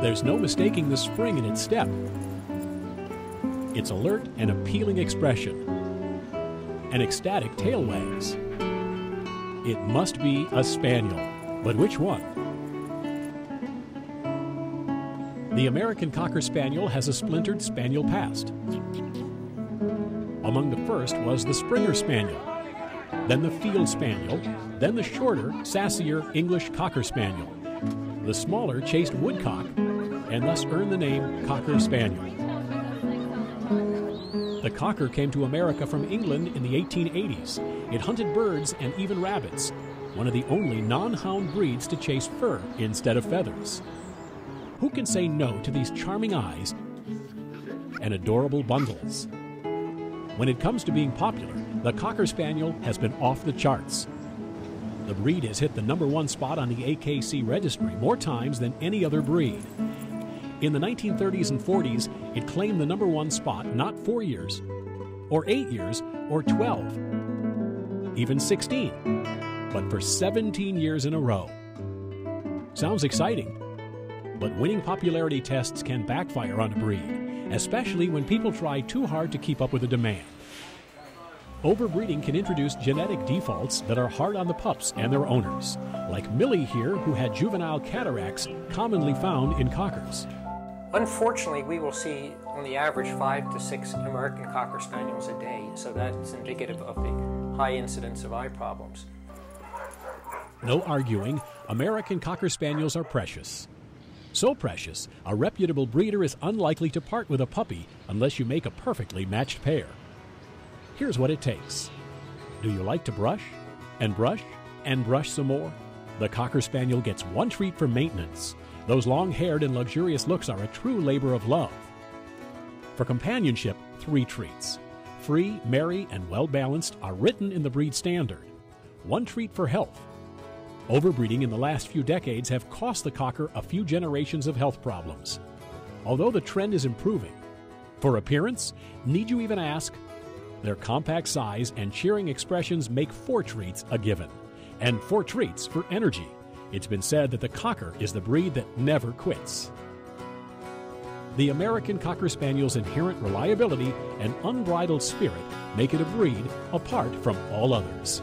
There's no mistaking the spring in its step. Its alert and appealing expression. An ecstatic tail wags. It must be a spaniel. But which one? The American Cocker Spaniel has a splintered spaniel past. Among the first was the Springer Spaniel, then the Field Spaniel, then the shorter, sassier English Cocker Spaniel. The smaller chased woodcock and thus earned the name Cocker Spaniel. The cocker came to America from England in the 1880s. It hunted birds and even rabbits, one of the only non hound breeds to chase fur instead of feathers. Who can say no to these charming eyes and adorable bundles? When it comes to being popular, the Cocker Spaniel has been off the charts. The breed has hit the number one spot on the AKC registry more times than any other breed. In the 1930s and 40s, it claimed the number one spot not four years, or eight years, or 12, even 16, but for 17 years in a row. Sounds exciting, but winning popularity tests can backfire on a breed, especially when people try too hard to keep up with the demand. Overbreeding can introduce genetic defaults that are hard on the pups and their owners, like Millie here, who had juvenile cataracts commonly found in cockers. Unfortunately, we will see on the average five to six American Cocker Spaniels a day, so that's indicative of the high incidence of eye problems. No arguing, American Cocker Spaniels are precious. So precious, a reputable breeder is unlikely to part with a puppy unless you make a perfectly matched pair. Here's what it takes Do you like to brush? And brush? And brush some more? The Cocker Spaniel gets one treat for maintenance. Those long haired and luxurious looks are a true labor of love. For companionship, three treats. Free, merry, and well balanced are written in the breed standard. One treat for health. Overbreeding in the last few decades have cost the cocker a few generations of health problems. Although the trend is improving. For appearance, need you even ask? Their compact size and cheering expressions make four treats a given, and four treats for energy. It's been said that the Cocker is the breed that never quits. The American Cocker Spaniel's inherent reliability and unbridled spirit make it a breed apart from all others.